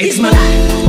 It's my life.